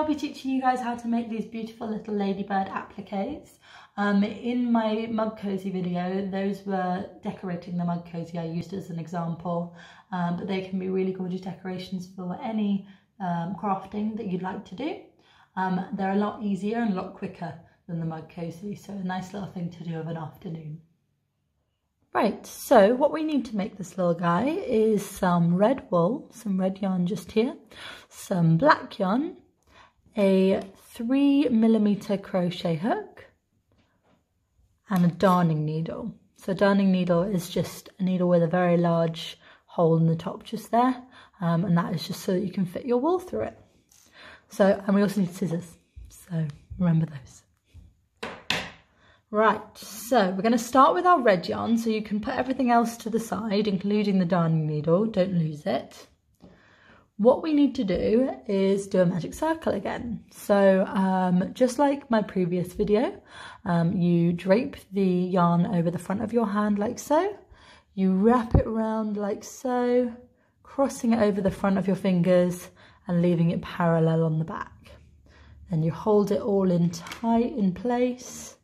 I'll be teaching you guys how to make these beautiful little ladybird appliques. Um, in my mug cozy video, those were decorating the mug cozy I used as an example, um, but they can be really gorgeous decorations for any um, crafting that you'd like to do. Um, they're a lot easier and a lot quicker than the mug cozy, so a nice little thing to do of an afternoon. Right, so what we need to make this little guy is some red wool, some red yarn just here, some black yarn, a three millimeter crochet hook, and a darning needle. So darning needle is just a needle with a very large hole in the top just there, um, and that is just so that you can fit your wool through it. So, and we also need scissors, so remember those. Right, so we're going to start with our red yarn, so you can put everything else to the side, including the darning needle, don't lose it. What we need to do is do a magic circle again. So um, just like my previous video, um, you drape the yarn over the front of your hand like so, you wrap it around like so, crossing it over the front of your fingers and leaving it parallel on the back. Then you hold it all in tight in place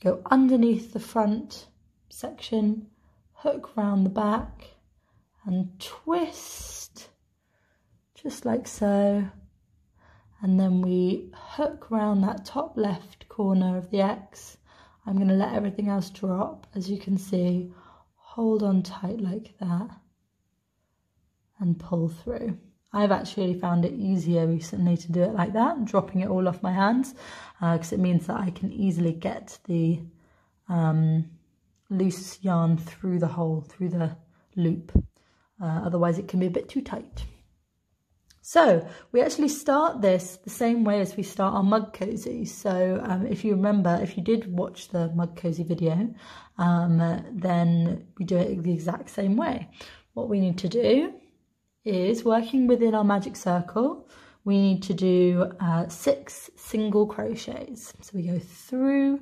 go underneath the front section, hook round the back and twist just like so. And then we hook round that top left corner of the X. I'm going to let everything else drop, as you can see. Hold on tight like that and pull through. I've actually found it easier recently to do it like that, dropping it all off my hands, because uh, it means that I can easily get the um, loose yarn through the hole, through the loop. Uh, otherwise it can be a bit too tight. So we actually start this the same way as we start our mug cozy. So um, if you remember, if you did watch the mug cozy video, um, then we do it the exact same way. What we need to do is working within our magic circle, we need to do uh, six single crochets. So we go through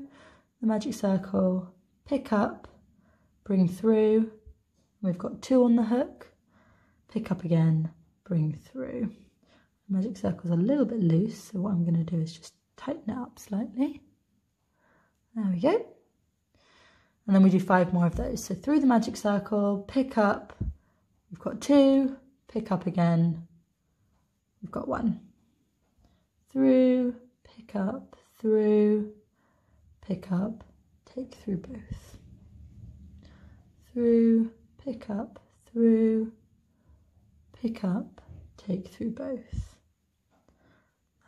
the magic circle, pick up, bring through, we've got two on the hook, pick up again, bring through. The magic circle's a little bit loose, so what I'm going to do is just tighten it up slightly. There we go. And then we do five more of those. So through the magic circle, pick up, we've got two, pick up again, we've got one. Through, pick up, through, pick up, take through both. Through, pick up, through, pick up, take through both.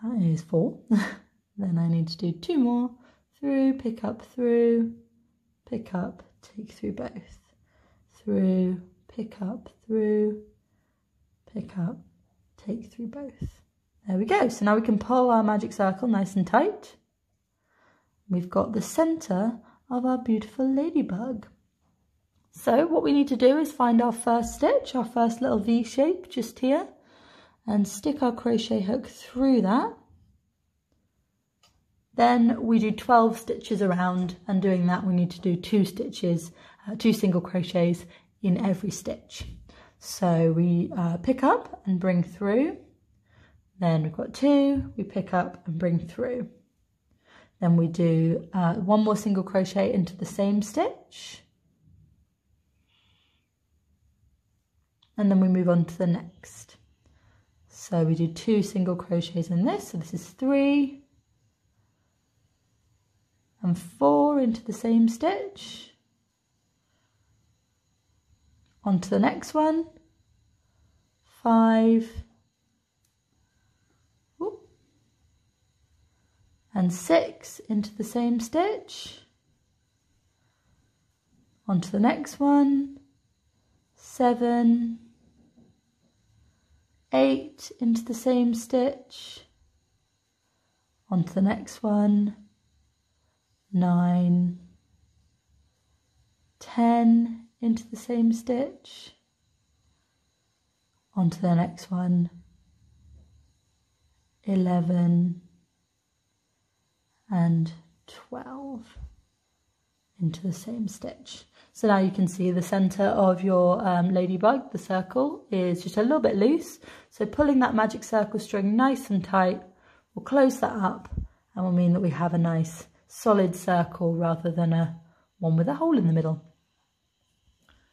That is four. then I need to do two more. Through, pick up, through, pick up, take through both. Through, pick up, through, pick up, take through both. There we go. So now we can pull our magic circle nice and tight. We've got the centre of our beautiful ladybug. So what we need to do is find our first stitch, our first little V shape just here, and stick our crochet hook through that. Then we do 12 stitches around and doing that we need to do two stitches, uh, two single crochets in every stitch. So we uh, pick up and bring through. Then we've got two, we pick up and bring through. Then we do uh, one more single crochet into the same stitch. And then we move on to the next. So we do two single crochets in this. So this is three and four into the same stitch. On to the next one. Five. And six into the same stitch. On to the next one. Seven. Eight into the same stitch. On to the next one. Nine. Ten into the same stitch onto the next one 11 and 12 into the same stitch So now you can see the center of your um, ladybug, the circle, is just a little bit loose. So pulling that magic circle string nice and tight will close that up and will mean that we have a nice solid circle rather than a one with a hole in the middle.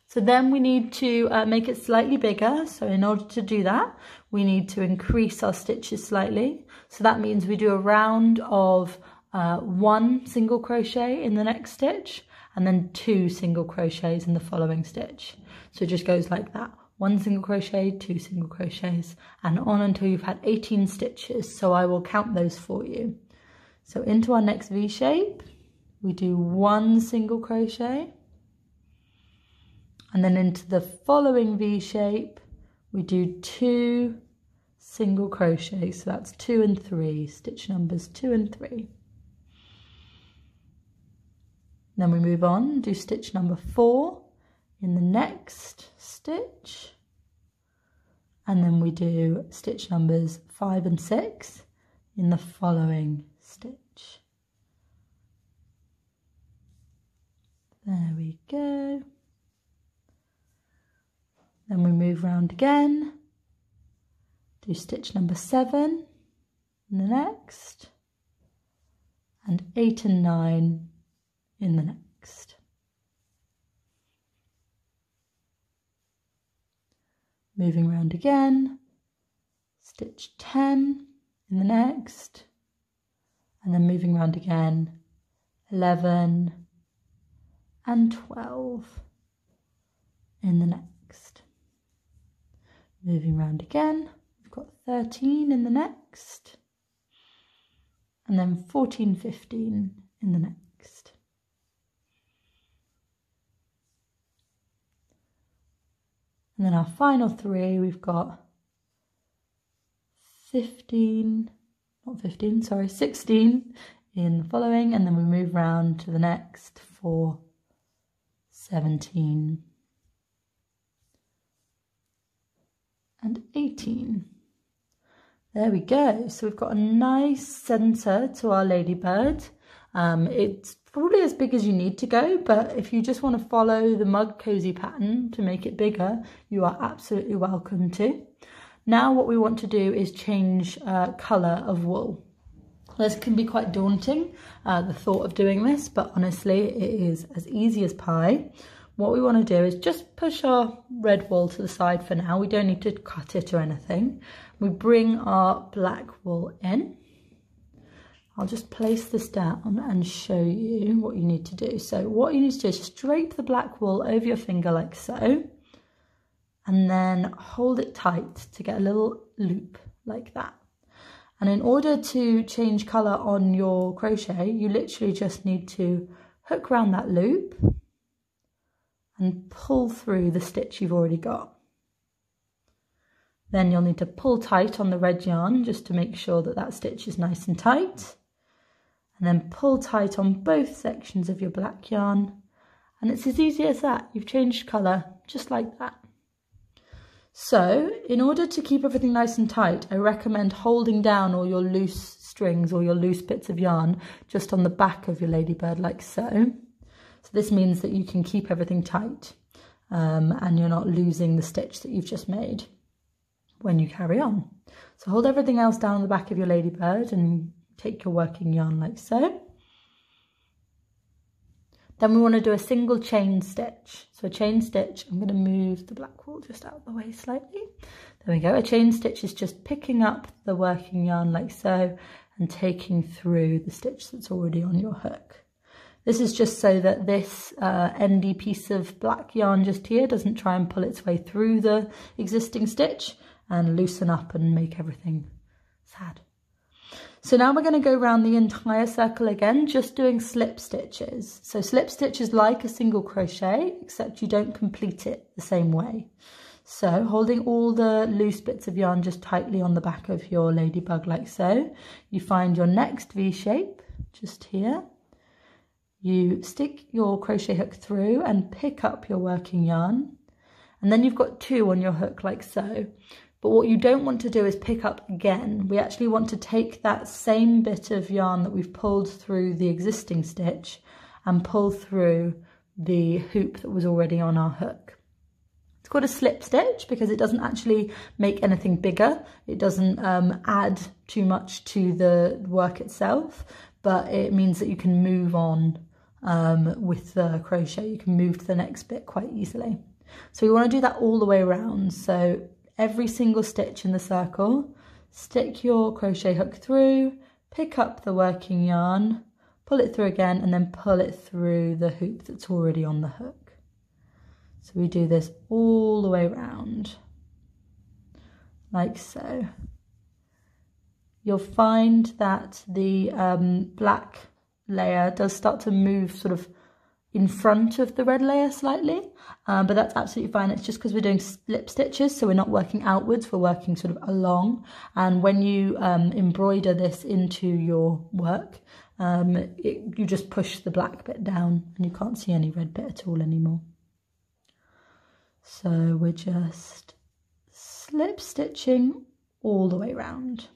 So then we need to uh, make it slightly bigger. So in order to do that, we need to increase our stitches slightly. So that means we do a round of uh, one single crochet in the next stitch and then two single crochets in the following stitch. So it just goes like that. One single crochet, two single crochets, and on until you've had 18 stitches. So I will count those for you. So into our next V shape, we do one single crochet. And then into the following V shape, we do two single crochets. So that's two and three, stitch numbers two and three. Then we move on, do stitch number four in the next stitch. And then we do stitch numbers five and six in the following stitch. There we go. Then we move round again, do stitch number seven in the next, and eight and nine in the next. Moving around again, stitch 10 in the next, and then moving around again, 11 and 12 in the next. Moving around again, we've got 13 in the next, and then 14, 15 in the next. And then our final three, we've got 15, not 15, sorry, 16 in the following, and then we move round to the next for 17 and 18. There we go. So we've got a nice centre to our ladybird. Um, it's probably as big as you need to go, but if you just want to follow the mug cozy pattern to make it bigger, you are absolutely welcome to. Now what we want to do is change uh, colour of wool. This can be quite daunting, uh, the thought of doing this, but honestly it is as easy as pie. What we want to do is just push our red wool to the side for now. We don't need to cut it or anything. We bring our black wool in I'll just place this down and show you what you need to do. So what you need to do is just drape the black wool over your finger like so, and then hold it tight to get a little loop like that. And in order to change colour on your crochet, you literally just need to hook around that loop and pull through the stitch you've already got. Then you'll need to pull tight on the red yarn just to make sure that that stitch is nice and tight and then pull tight on both sections of your black yarn. And it's as easy as that. You've changed colour just like that. So in order to keep everything nice and tight I recommend holding down all your loose strings or your loose bits of yarn just on the back of your ladybird like so. So this means that you can keep everything tight um, and you're not losing the stitch that you've just made when you carry on. So hold everything else down on the back of your ladybird and take your working yarn like so. Then we want to do a single chain stitch. So a chain stitch, I'm going to move the black wool just out of the way slightly. There we go. A chain stitch is just picking up the working yarn like so and taking through the stitch that's already on your hook. This is just so that this uh, endy piece of black yarn just here doesn't try and pull its way through the existing stitch and loosen up and make everything sad. So now we're going to go around the entire circle again, just doing slip stitches. So slip stitch is like a single crochet, except you don't complete it the same way. So holding all the loose bits of yarn just tightly on the back of your ladybug like so, you find your next V shape just here. You stick your crochet hook through and pick up your working yarn. And then you've got two on your hook like so. But what you don't want to do is pick up again. We actually want to take that same bit of yarn that we've pulled through the existing stitch and pull through the hoop that was already on our hook. It's called a slip stitch because it doesn't actually make anything bigger. It doesn't um, add too much to the work itself, but it means that you can move on um, with the crochet. You can move to the next bit quite easily. So we want to do that all the way around. So every single stitch in the circle, stick your crochet hook through, pick up the working yarn, pull it through again, and then pull it through the hoop that's already on the hook. So we do this all the way around, like so. You'll find that the um, black layer does start to move sort of in front of the red layer slightly, um, but that's absolutely fine. It's just because we're doing slip stitches, so we're not working outwards, we're working sort of along. And when you um, embroider this into your work, um, it, you just push the black bit down and you can't see any red bit at all anymore. So we're just slip stitching all the way around.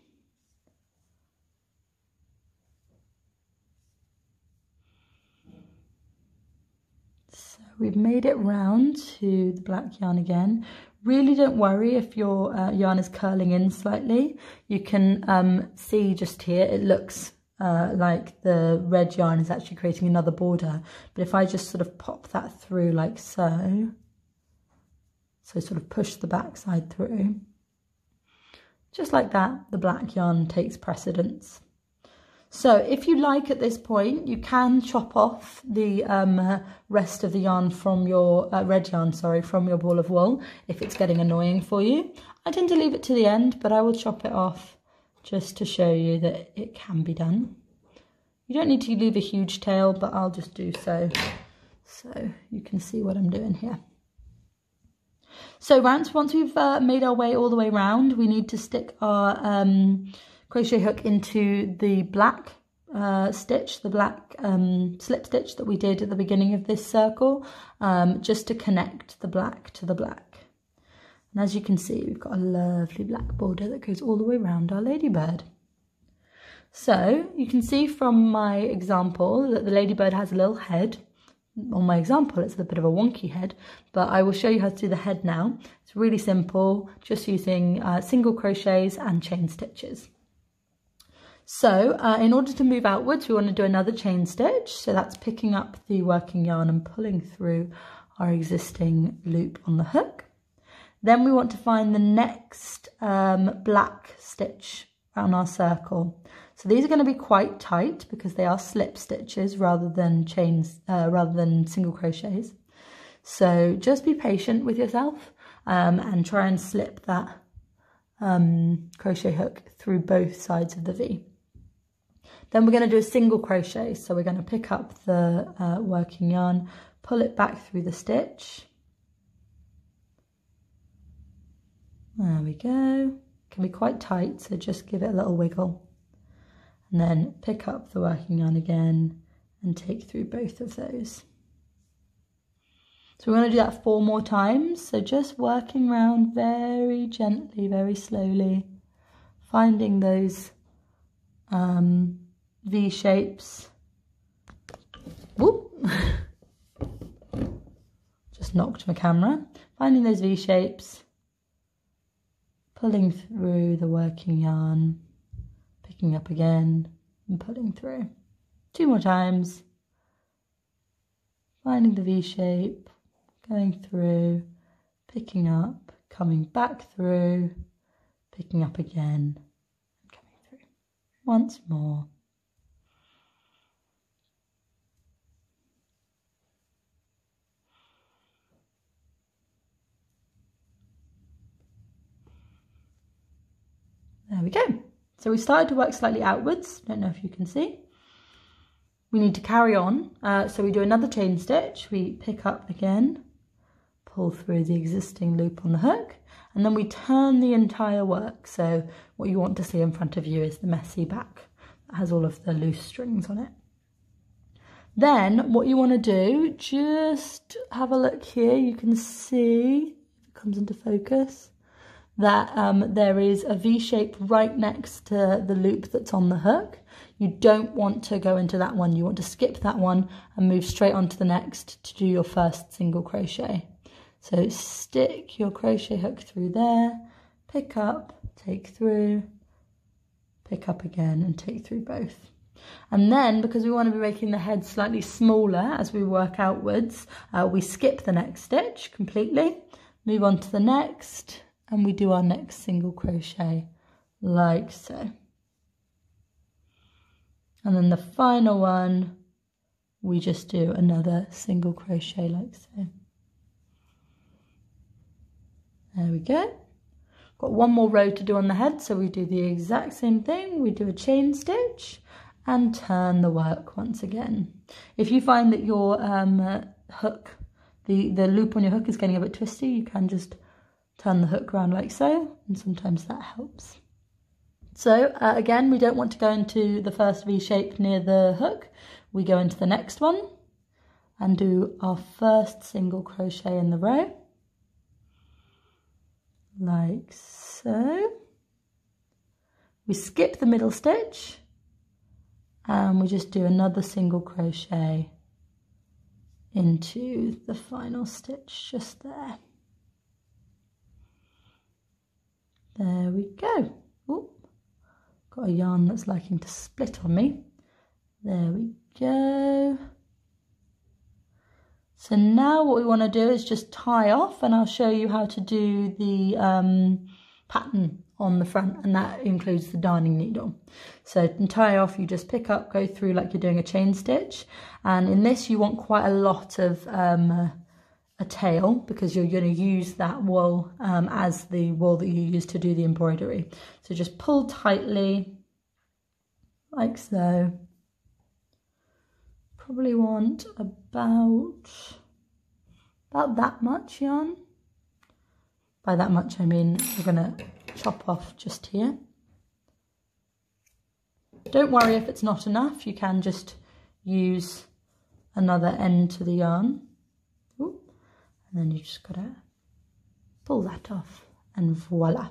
We've made it round to the black yarn again. Really don't worry if your uh, yarn is curling in slightly. You can um, see just here, it looks uh, like the red yarn is actually creating another border. But if I just sort of pop that through like so, so sort of push the back side through, just like that, the black yarn takes precedence. So if you like at this point, you can chop off the um, rest of the yarn from your, uh, red yarn, sorry, from your ball of wool if it's getting annoying for you. I tend to leave it to the end, but I will chop it off just to show you that it can be done. You don't need to leave a huge tail, but I'll just do so, so you can see what I'm doing here. So once, once we've uh, made our way all the way around, we need to stick our um, crochet hook into the black uh, stitch, the black um, slip stitch that we did at the beginning of this circle, um, just to connect the black to the black. And as you can see, we've got a lovely black border that goes all the way around our ladybird. So you can see from my example that the ladybird has a little head. On my example, it's a bit of a wonky head, but I will show you how to do the head now. It's really simple, just using uh, single crochets and chain stitches. So uh, in order to move outwards, we want to do another chain stitch. So that's picking up the working yarn and pulling through our existing loop on the hook. Then we want to find the next um, black stitch around our circle. So these are going to be quite tight because they are slip stitches rather than chains, uh, rather than single crochets. So just be patient with yourself um, and try and slip that um, crochet hook through both sides of the V. Then we're going to do a single crochet. So we're going to pick up the uh, working yarn, pull it back through the stitch. There we go. Can be quite tight, so just give it a little wiggle. And then pick up the working yarn again and take through both of those. So we're going to do that four more times. So just working around very gently, very slowly, finding those um, V shapes. Whoop! Just knocked my camera. Finding those V shapes, pulling through the working yarn, picking up again and pulling through. Two more times. Finding the V shape, going through, picking up, coming back through, picking up again, coming through. Once more. There we go. So we started to work slightly outwards. Don't know if you can see. We need to carry on. Uh, so we do another chain stitch. We pick up again, pull through the existing loop on the hook, and then we turn the entire work. So what you want to see in front of you is the messy back that has all of the loose strings on it. Then what you want to do, just have a look here. You can see, if it comes into focus, that um, there is a V shape right next to the loop that's on the hook. You don't want to go into that one. You want to skip that one and move straight on to the next to do your first single crochet. So stick your crochet hook through there, pick up, take through, pick up again and take through both. And then, because we want to be making the head slightly smaller as we work outwards, uh, we skip the next stitch completely, move on to the next, and we do our next single crochet like so. And then the final one, we just do another single crochet like so. There we go. Got one more row to do on the head, so we do the exact same thing. We do a chain stitch and turn the work once again. If you find that your um, hook, the, the loop on your hook is getting a bit twisty, you can just turn the hook around like so, and sometimes that helps. So uh, again, we don't want to go into the first V shape near the hook. We go into the next one and do our first single crochet in the row, like so. We skip the middle stitch and we just do another single crochet into the final stitch just there. There we go. Ooh, got a yarn that's liking to split on me. There we go. So now what we want to do is just tie off and I'll show you how to do the um, pattern on the front and that includes the darning needle. So to tie off you just pick up, go through like you're doing a chain stitch and in this you want quite a lot of um, a tail because you're going to use that wool um, as the wool that you use to do the embroidery. So just pull tightly like so. Probably want about about that much yarn. By that much I mean we're going to chop off just here. Don't worry if it's not enough, you can just use another end to the yarn and then you just got to pull that off and voila.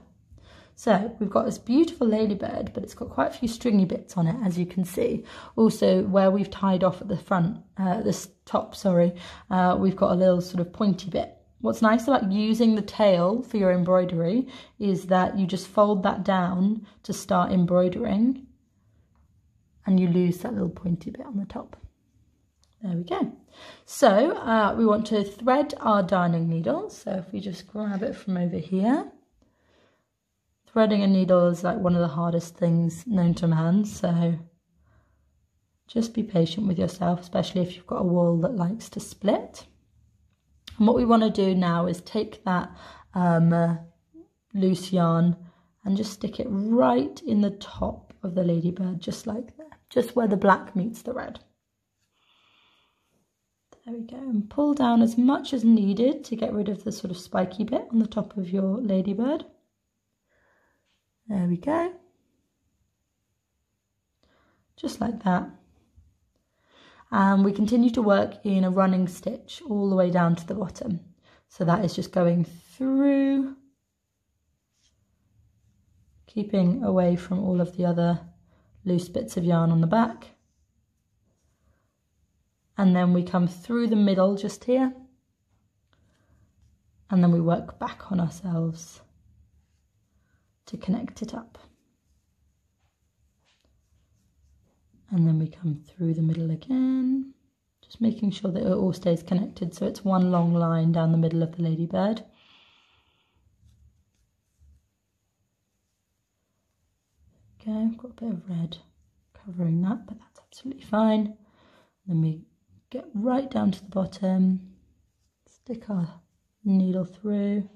So we've got this beautiful ladybird, but it's got quite a few stringy bits on it, as you can see. Also, where we've tied off at the front, uh, this top, sorry, uh, we've got a little sort of pointy bit. What's nice about using the tail for your embroidery is that you just fold that down to start embroidering and you lose that little pointy bit on the top. There we go. So uh, we want to thread our darning needle. So if we just grab it from over here. Threading a needle is like one of the hardest things known to man. So just be patient with yourself, especially if you've got a wool that likes to split. And what we want to do now is take that um, uh, loose yarn and just stick it right in the top of the ladybird, just like that, just where the black meets the red. There we go, and pull down as much as needed to get rid of the sort of spiky bit on the top of your ladybird. There we go. Just like that. And we continue to work in a running stitch all the way down to the bottom. So that is just going through, keeping away from all of the other loose bits of yarn on the back and then we come through the middle just here and then we work back on ourselves to connect it up. And then we come through the middle again, just making sure that it all stays connected so it's one long line down the middle of the ladybird. Okay, I've got a bit of red covering that, but that's absolutely fine. Then we get right down to the bottom, stick our needle through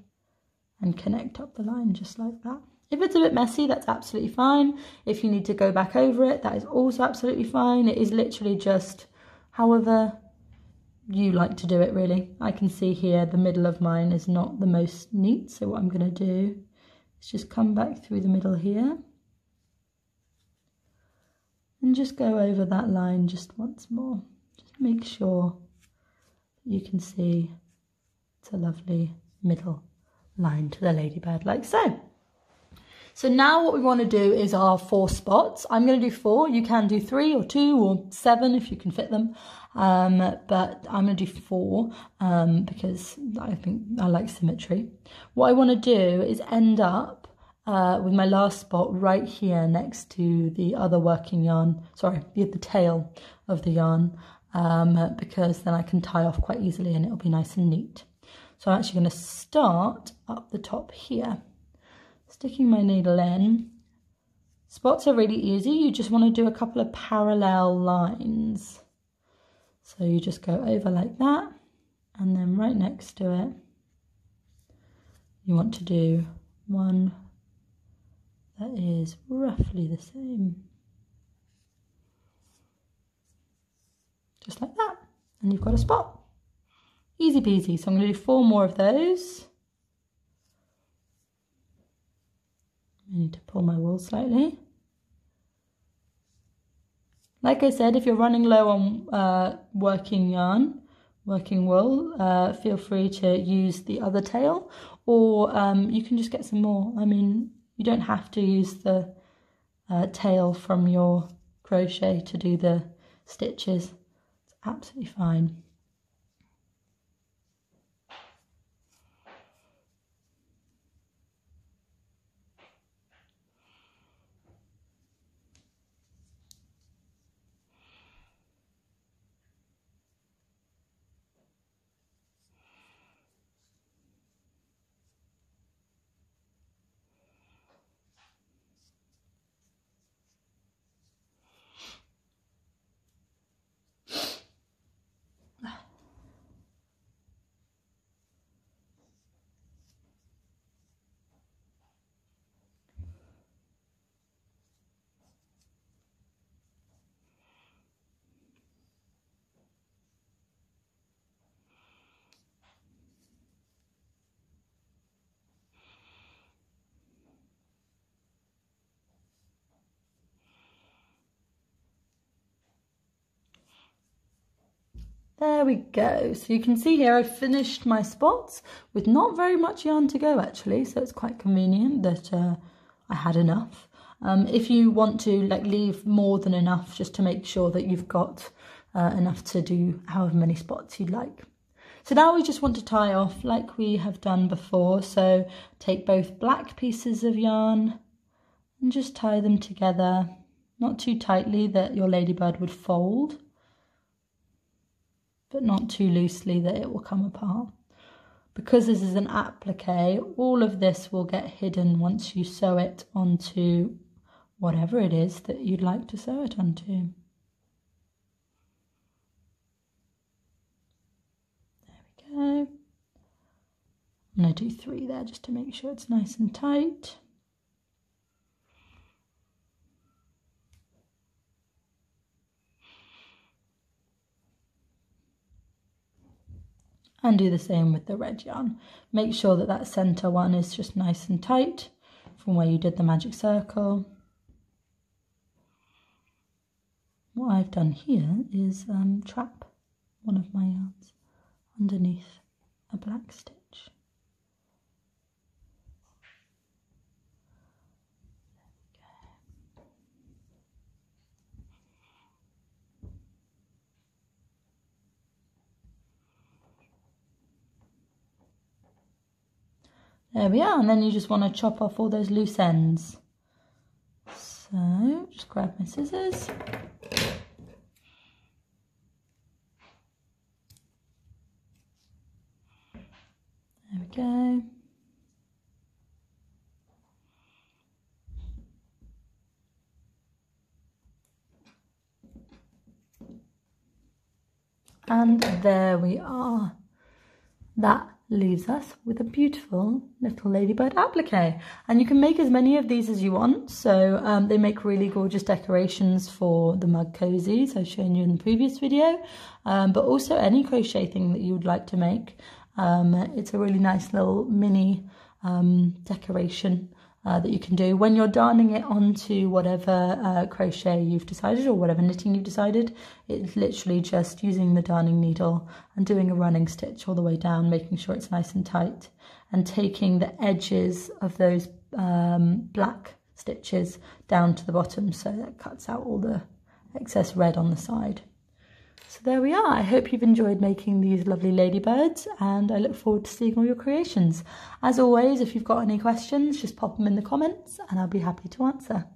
and connect up the line just like that. If it's a bit messy, that's absolutely fine. If you need to go back over it, that is also absolutely fine. It is literally just however you like to do it really. I can see here the middle of mine is not the most neat. So what I'm going to do is just come back through the middle here and just go over that line just once more make sure you can see it's a lovely middle line to the ladybird like so. So now what we want to do is our four spots. I'm going to do four. You can do three or two or seven if you can fit them. Um, but I'm going to do four um, because I think I like symmetry. What I want to do is end up uh, with my last spot right here next to the other working yarn, sorry, the, the tail of the yarn, um, because then I can tie off quite easily and it'll be nice and neat. So I'm actually going to start up the top here sticking my needle in. Spots are really easy. You just want to do a couple of parallel lines. So you just go over like that and then right next to it you want to do one that is roughly the same. Just like that. And you've got a spot. Easy peasy. So I'm going to do four more of those. I need to pull my wool slightly. Like I said, if you're running low on uh, working yarn, working wool, uh, feel free to use the other tail or um, you can just get some more. I mean, you don't have to use the uh, tail from your crochet to do the stitches. Absolutely fine. There we go. So you can see here I've finished my spots with not very much yarn to go actually. So it's quite convenient that uh, I had enough. Um, if you want to like leave more than enough just to make sure that you've got uh, enough to do however many spots you'd like. So now we just want to tie off like we have done before. So take both black pieces of yarn and just tie them together, not too tightly that your ladybird would fold but not too loosely that it will come apart. Because this is an applique, all of this will get hidden once you sew it onto whatever it is that you'd like to sew it onto. There we go. I'm going to do three there just to make sure it's nice and tight. And do the same with the red yarn. Make sure that that center one is just nice and tight from where you did the magic circle. What I've done here is um, trap one of my yarns underneath a black stitch. There we are, and then you just want to chop off all those loose ends. So, just grab my scissors. There we go. And there we are. That leaves us with a beautiful little ladybird applique. And you can make as many of these as you want. So um, they make really gorgeous decorations for the mug cozies I've shown you in the previous video. Um, but also any crochet thing that you would like to make. Um, it's a really nice little mini um, decoration uh, that you can do. When you're darning it onto whatever uh, crochet you've decided or whatever knitting you've decided, it's literally just using the darning needle and doing a running stitch all the way down, making sure it's nice and tight and taking the edges of those um, black stitches down to the bottom so that cuts out all the excess red on the side. So there we are. I hope you've enjoyed making these lovely ladybirds and I look forward to seeing all your creations. As always, if you've got any questions, just pop them in the comments and I'll be happy to answer.